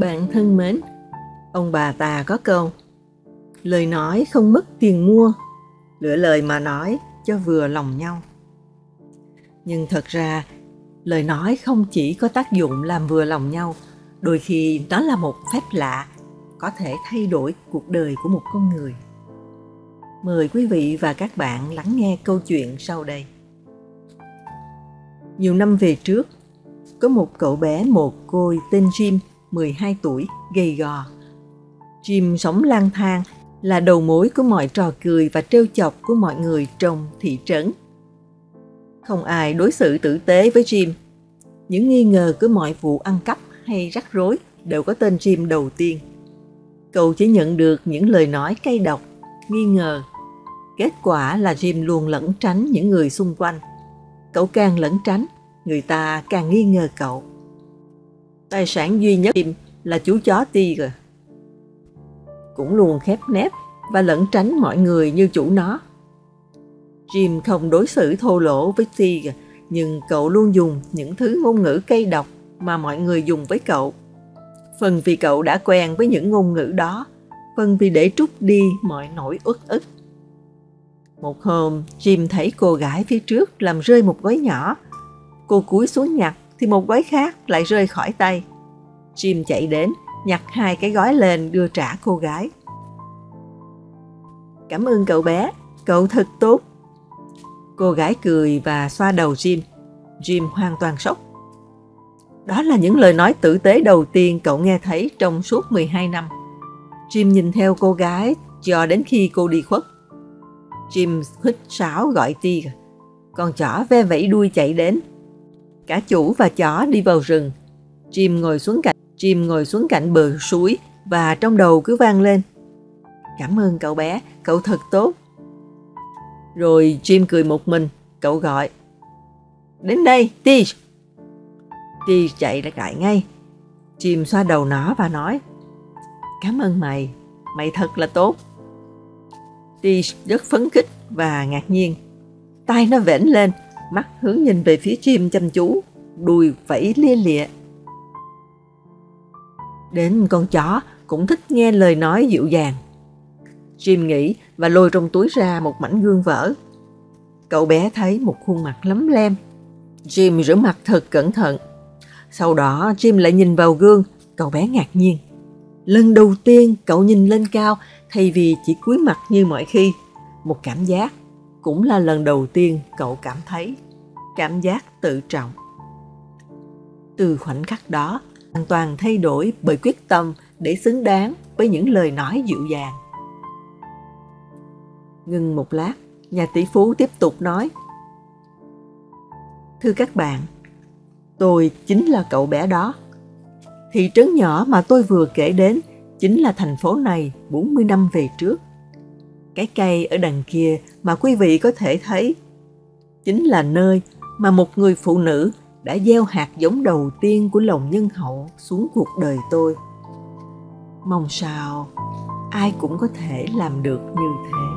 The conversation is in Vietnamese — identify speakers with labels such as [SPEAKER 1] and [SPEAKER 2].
[SPEAKER 1] Bạn thân mến, ông bà ta có câu Lời nói không mất tiền mua, lựa lời mà nói cho vừa lòng nhau. Nhưng thật ra, lời nói không chỉ có tác dụng làm vừa lòng nhau, đôi khi nó là một phép lạ có thể thay đổi cuộc đời của một con người. Mời quý vị và các bạn lắng nghe câu chuyện sau đây. Nhiều năm về trước, có một cậu bé mồ côi tên Jim, 12 tuổi, gầy gò. Jim sống lang thang, là đầu mối của mọi trò cười và trêu chọc của mọi người trong thị trấn. Không ai đối xử tử tế với Jim. Những nghi ngờ của mọi vụ ăn cắp hay rắc rối đều có tên Jim đầu tiên. Cậu chỉ nhận được những lời nói cay độc, nghi ngờ. Kết quả là Jim luôn lẩn tránh những người xung quanh. Cậu càng lẩn tránh, người ta càng nghi ngờ cậu. Tài sản duy nhất Jim là chú chó Tiger. Cũng luôn khép nép và lẩn tránh mọi người như chủ nó. Jim không đối xử thô lỗ với Tiger, nhưng cậu luôn dùng những thứ ngôn ngữ cây độc mà mọi người dùng với cậu. Phần vì cậu đã quen với những ngôn ngữ đó, phần vì để trút đi mọi nỗi uất ức. Một hôm, Jim thấy cô gái phía trước làm rơi một gói nhỏ. Cô cúi xuống nhặt thì một gói khác lại rơi khỏi tay. Jim chạy đến, nhặt hai cái gói lên đưa trả cô gái. Cảm ơn cậu bé, cậu thật tốt. Cô gái cười và xoa đầu Jim. Jim hoàn toàn sốc. Đó là những lời nói tử tế đầu tiên cậu nghe thấy trong suốt 12 năm. Jim nhìn theo cô gái cho đến khi cô đi khuất. Jim hít sáo gọi ti, Con chó ve vẫy đuôi chạy đến. Cả chủ và chó đi vào rừng. Jim ngồi xuống cạnh Jim ngồi xuống cạnh bờ suối và trong đầu cứ vang lên. Cảm ơn cậu bé, cậu thật tốt. Rồi Jim cười một mình, cậu gọi. Đến đây, Tish. Tish chạy lại ngay. Jim xoa đầu nó và nói. Cảm ơn mày, mày thật là tốt. Tish rất phấn khích và ngạc nhiên. Tay nó vểnh lên, mắt hướng nhìn về phía chim chăm chú, đùi vẫy lia lịa. Đến con chó cũng thích nghe lời nói dịu dàng. Jim nghĩ và lôi trong túi ra một mảnh gương vỡ. Cậu bé thấy một khuôn mặt lấm lem. Jim rửa mặt thật cẩn thận. Sau đó Jim lại nhìn vào gương, cậu bé ngạc nhiên. Lần đầu tiên cậu nhìn lên cao thay vì chỉ cúi mặt như mọi khi. Một cảm giác, cũng là lần đầu tiên cậu cảm thấy cảm giác tự trọng. Từ khoảnh khắc đó, hoàn toàn thay đổi bởi quyết tâm để xứng đáng với những lời nói dịu dàng. Ngừng một lát, nhà tỷ phú tiếp tục nói. Thưa các bạn, tôi chính là cậu bé đó. Thị trấn nhỏ mà tôi vừa kể đến chính là thành phố này 40 năm về trước. Cái cây ở đằng kia mà quý vị có thể thấy chính là nơi mà một người phụ nữ đã gieo hạt giống đầu tiên của lòng nhân hậu xuống cuộc đời tôi. Mong sao ai cũng có thể làm được như thế.